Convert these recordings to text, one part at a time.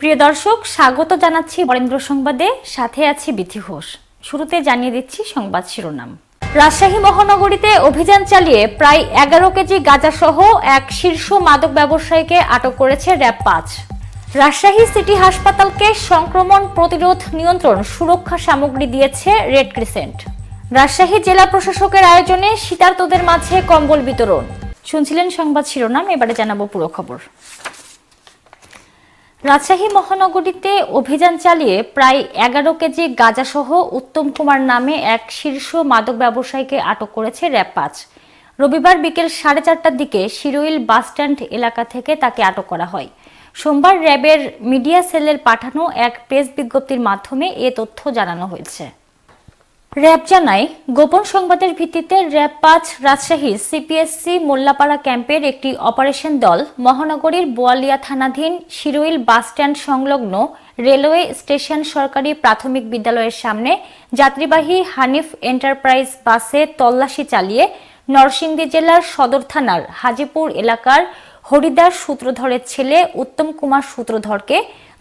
প্রিয় দর্শক, স্বাগত জানাচ্ছি বরেন্দ্র সংবাদে। সাথে আছি বিথি ঘোষ। শুরুতে জানিয়ে দিচ্ছি সংবাদ শিরোনাম। রাজশাহী মহানগরীতে অভিযান চালিয়ে প্রায় এগারো কেজি গাঁজাসহ এক শীর্ষ মাদক ব্যবসায়ীকে আটক করেছে র্যাব পাঁচ। রাজশাহী সিটি হাসপাতালকে সংক্রমণ প্রতিরোধ নিয়ন্ত্রণ সুরক্ষা সামগ্রী দিয়েছে রেড ক্রিসেন্ট। রাজশাহী জেলা প্রশাসকের আয়োজনে শীতার্তদের মাঝে কম্বল বিতরণ। শুনছিলেন সংবাদ শিরোনাম, এবারে জানাব পুরো খবর। রাজশাহী মহানগরীতে অভিযান চালিয়ে প্রায় এগারো কেজি গাঁজাসহ উত্তম কুমার নামে এক শীর্ষ মাদক ব্যবসায়ীকে আটক করেছে র্যাব পাঁচ। রবিবার বিকেল সাড়ে চারটার দিকে শিরোইল বাসস্ট্যান্ড এলাকা থেকে তাকে আটক করা হয়। সোমবার র্যাবের মিডিয়া সেলের পাঠানো এক প্রেস বিজ্ঞপ্তির মাধ্যমে এ তথ্য জানানো হয়েছে। র্যাব জানায়, গোপন সংবাদের ভিত্তিতে র্যাব পাঁচ রাজশাহী সিপিএসসি মোল্লাপাড়া ক্যাম্পের একটি অপারেশন দল মহানগরীর বোয়ালিয়া থানাধীন শিরোইল বাসস্ট্যান্ড সংলগ্ন রেলওয়ে স্টেশন সরকারি প্রাথমিক বিদ্যালয়ের সামনে যাত্রীবাহী হানিফ এন্টারপ্রাইজ বাসে তল্লাশি চালিয়ে নরসিংদী জেলার সদর থানার হাজিপুর এলাকার হরিদাস সূত্রধরের ছেলে উত্তম কুমার সূত্রধরকে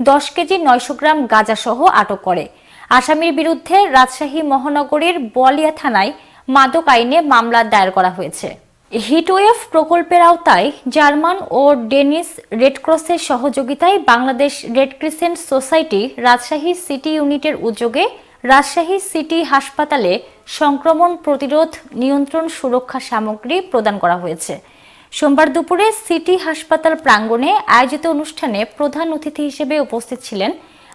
দশ কেজি নয়শো গ্রাম গাঁজাসহ আটক করে। আসামির বিরুদ্ধে রাজশাহী মহানগরীর বোয়ালিয়া থানায় মাদক আইনে মামলা দায়ের করা হয়েছে। হিটওয়েভ প্রকল্পের আওতায় জার্মান ও ডেনিস রেডক্রসের সহযোগিতায় Bangladesh red crescent society Rajshahi city ইউনিটের উদ্যোগে রাজশাহী সিটি হাসপাতালে সংক্রমণ প্রতিরোধ নিয়ন্ত্রণ সুরক্ষা সামগ্রী প্রদান করা হয়েছে। সোমবার দুপুরে সিটি হাসপাতাল প্রাঙ্গণে আয়োজিত অনুষ্ঠানে প্রধান অতিথি হিসেবে উপস্থিত ছিলেন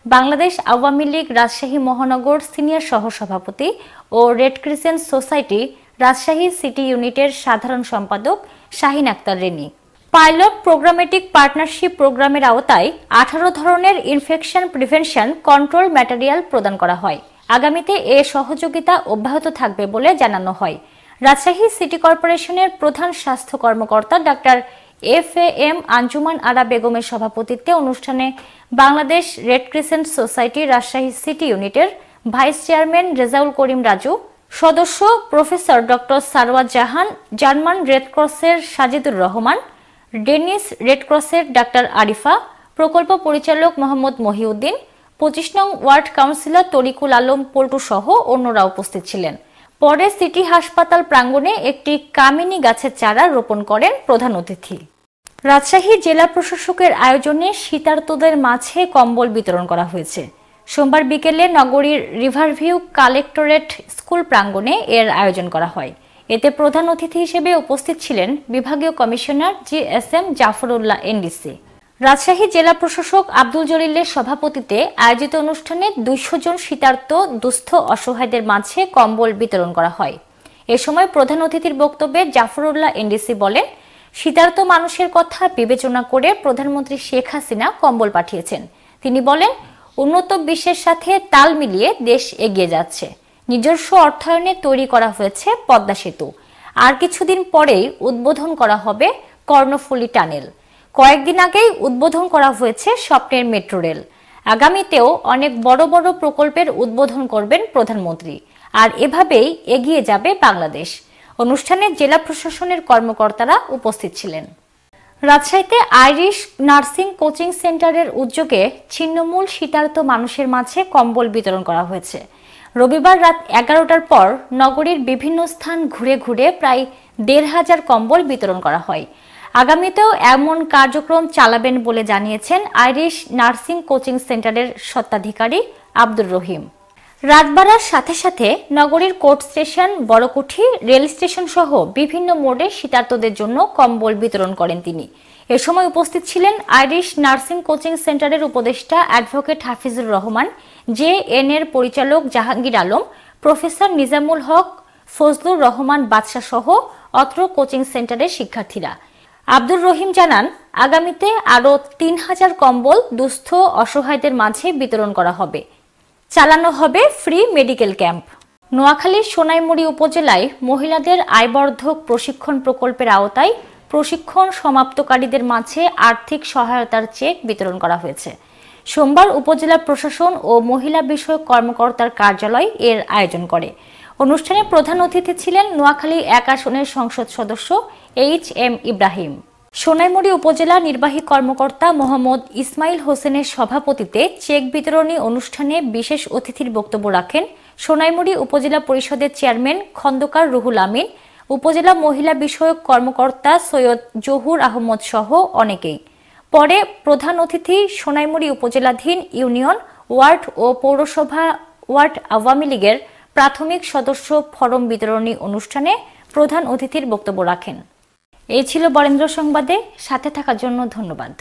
বাংলাদেশ আওয়ামী লীগ, রাজশাহী মহানগর সিনিয়র সহসভাপতি ও red crescent society, Rajshahi city ইউনিটের সাধারণ সম্পাদক Shahin Akhtar Reni. Pilot programmatic partnership প্রোগ্রামের আওতায় আঠারো ধরনের ইনফেকশন প্রিভেনশন কন্ট্রোল ম্যাটেরিয়াল প্রদান করা হয়। আগামীতে এ সহযোগিতা অব্যাহত থাকবে বলে জানানো হয়। রাজশাহী সিটি কর্পোরেশনের প্রধান স্বাস্থ্য কর্মকর্তা doctor F A M Anjuman Ara বেগমের সভাপতিত্বে অনুষ্ঠানে Bangladesh red crescent society Rajshahi city ইউনিটের ভাইস চেয়ারম্যান রেজাউল করিম রাজু, সদস্য professor doctor Sarwat Jahan, German red ক্রসের সাজিদুর রহমান, ডেনিস রেড ক্রসের ডাক্তার আরিফা, প্রকল্প পরিচালক মোহাম্মদ মহিউদ্দিন, পঁচিশ নং ওয়ার্ড কাউন্সিলর তরিকুল আলম পল্টু সহ অন্যরা উপস্থিত ছিলেন। পরে সিটি হাসপাতাল প্রাঙ্গণে একটি কামিনী গাছের চারা রোপণ করেন প্রধান অতিথি। রাজশাহী জেলা প্রশাসকের আয়োজনে শীতার্তদের মাঝে কম্বল বিতরণ করা হয়েছে। সোমবার বিকেলে নগরীর রিভারভিউ কালেক্টরেট স্কুল প্রাঙ্গণে এর আয়োজন করা হয়। এতে প্রধান অতিথি হিসেবে উপস্থিত ছিলেন বিভাগীয় commissioner G S M Jafrullah NDC. Rajshahi জেলা প্রশাসক আব্দুল জলিলের সভাপতিতে আয়োজিত অনুষ্ঠানে দুইশো জন শীতার্ত দুস্থ, অসহায়দের মাঝে কম্বল বিতরণ করা হয়। এ সময় প্রধান অতিথির বক্তব্যে জাফরুল্লাহ এনডিসি বলেন শীতার্ত মানুষের কথা বিবেচনা করে প্রধানমন্ত্রী শেখ হাসিনা কম্বল পাঠিয়েছেন। তিনি বলেন, উন্নত বিশ্বের সাথে তাল মিলিয়ে দেশ এগিয়ে যাচ্ছে। নিজস্ব অর্থায়নে তৈরি করা হয়েছে পদ্মা সেতু। আর কিছুদিন পরেই উদ্বোধন করা হবে কর্ণফুলী টানেল। কয়েকদিন আগেই উদ্বোধন করা হয়েছে স্বপ্নের মেট্রো রেল। আগামীতেও অনেক বড় বড় প্রকল্পের উদ্বোধন করবেন প্রধানমন্ত্রী। আর এভাবেই এগিয়ে যাবে বাংলাদেশ। অনুষ্ঠানে জেলা প্রশাসনের কর্মকর্তারা উপস্থিত ছিলেন। রাজশাহীতে আইরিশ নার্সিং কোচিং সেন্টারের উদ্যোগে ছিন্নমূল শীতার্ত মানুষের মাঝে কম্বল বিতরণ করা হয়েছে। রবিবার রাত এগারোটার পর নগরীর বিভিন্ন স্থান ঘুরে ঘুরে প্রায় দেড় হাজার কম্বল বিতরণ করা হয়। আগামীতেও এমন কার্যক্রম চালাবেন বলে জানিয়েছেন আইরিশ নার্সিং কোচিং সেন্টারের স্বত্বাধিকারী আব্দুর রহিম। রাত বাড়ার সাথে সাথে নগরীর court station, Barakuthi, rail station সহ বিভিন্ন মোড়ে শীতার্তদের জন্য কম্বল বিতরণ করেন তিনি। এ সময় উপস্থিত ছিলেন আইরিশ নার্সিং কোচিং সেন্টারের উপদেষ্টা advocate Hafizur Rahman, J N এর পরিচালক জাহাঙ্গীর আলম, প্রফেসর নিজামুল হক, ফজলুর রহমান বাদশাহ সহ অত্র কোচিং সেন্টারের শিক্ষার্থীরা। আব্দুর রহিম জানান, আগামীতে আরও তিন হাজার কম্বল দুস্থ অসহায়দের মাঝে বিতরণ করা হবে। চালানো হবে ফ্রি মেডিকেল ক্যাম্প। নোয়াখালীর সোনাইমুড়ি উপজেলায় মহিলাদের আয়বর্ধক প্রশিক্ষণ প্রকল্পের আওতায় প্রশিক্ষণ সমাপ্তকারীদের মাঝে আর্থিক সহায়তার চেক বিতরণ করা হয়েছে। সোমবার উপজেলা প্রশাসন ও মহিলা বিষয়ক কর্মকর্তার কার্যালয় এর আয়োজন করে। অনুষ্ঠানে প্রধান অতিথি ছিলেন নোয়াখালী এক আসনের সংসদ সদস্য এইচ এম ইব্রাহিম। সোনাইমুড়ি উপজেলা নির্বাহী কর্মকর্তা মোহাম্মদ ইসমাইল হোসেনের সভাপতিতে চেক বিতরণী অনুষ্ঠানে বিশেষ অতিথির বক্তব্য রাখেন সোনাইমুড়ি উপজেলা পরিষদের চেয়ারম্যান খন্দকার রুহুল আমিন, উপজেলা মহিলা বিষয়ক কর্মকর্তা সৈয়দ জহুর আহমদ সহ অনেকেই। পরে প্রধান অতিথি সোনাইমুড়ি উপজেলাধীন ইউনিয়ন ওয়ার্ড ও পৌরসভা ওয়ার্ড আওয়ামী লীগের প্রাথমিক সদস্য ফরম বিতরণী অনুষ্ঠানে প্রধান অতিথির বক্তব্য রাখেন। এই ছিল বরেন্দ্র সংবাদে, সাথে থাকার জন্য ধন্যবাদ।